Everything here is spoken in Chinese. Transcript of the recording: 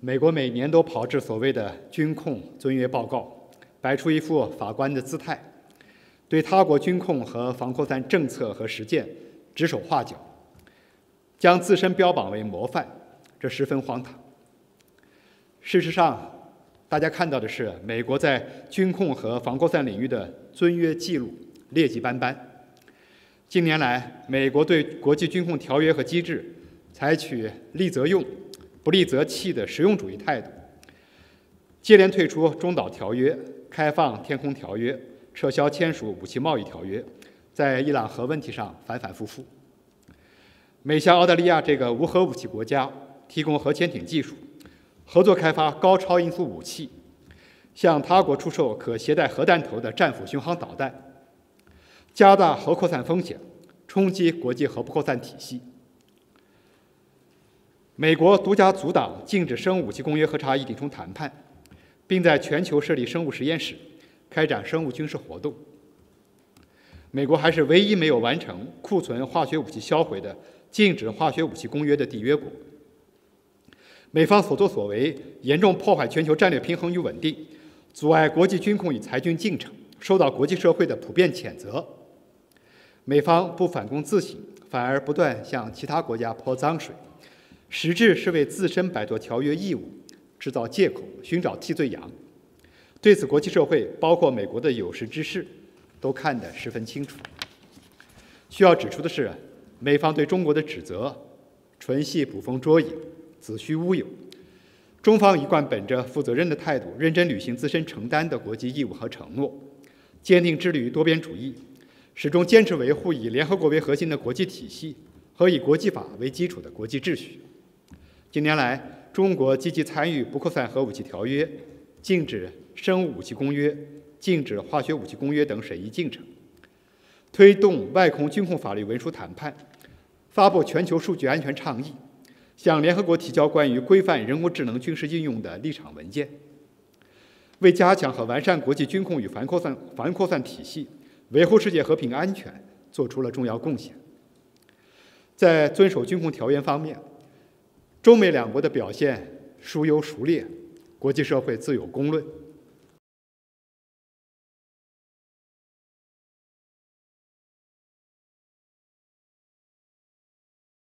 美国每年都炮制所谓的军控尊约报告，摆出一副法官的姿态，对他国军控和防扩散政策和实践指手画脚，将自身标榜为模范，这十分荒唐。事实上，大家看到的是美国在军控和防扩散领域的尊约记录劣迹斑斑。近年来，美国对国际军控条约和机制采取利则用、不利则弃的实用主义态度，接连退出中导条约、开放天空条约、撤销签署武器贸易条约，在伊朗核问题上反反复复。美向澳大利亚这个无核武器国家提供核潜艇技术。合作开发高超音速武器，向他国出售可携带核弹头的战斧巡航导弹，加大核扩散风险，冲击国际核不扩散体系。美国独家阻挡禁止生物武器公约核查议定中谈判，并在全球设立生物实验室，开展生物军事活动。美国还是唯一没有完成库存化学武器销毁的禁止化学武器公约的缔约国。美方所作所为严重破坏全球战略平衡与稳定，阻碍国际军控与裁军进程，受到国际社会的普遍谴责。美方不反躬自省，反而不断向其他国家泼脏水，实质是为自身摆脱条约义务制造借口，寻找替罪羊。对此，国际社会包括美国的有识之士都看得十分清楚。需要指出的是，美方对中国的指责纯系捕风捉影。子虚乌有，中方一贯本着负责任的态度，认真履行自身承担的国际义务和承诺，坚定致力于多边主义，始终坚持维护以联合国为核心的国际体系和以国际法为基础的国际秩序。近年来，中国积极参与不扩散核武器条约、禁止生物武器公约、禁止化学武器公约等审议进程，推动外空军控法律文书谈判，发布全球数据安全倡议。向联合国提交关于规范人工智能军事应用的立场文件，为加强和完善国际军控与反扩散反扩散体系，维护世界和平安全做出了重要贡献。在遵守军控条约方面，中美两国的表现孰优孰劣，国际社会自有公论。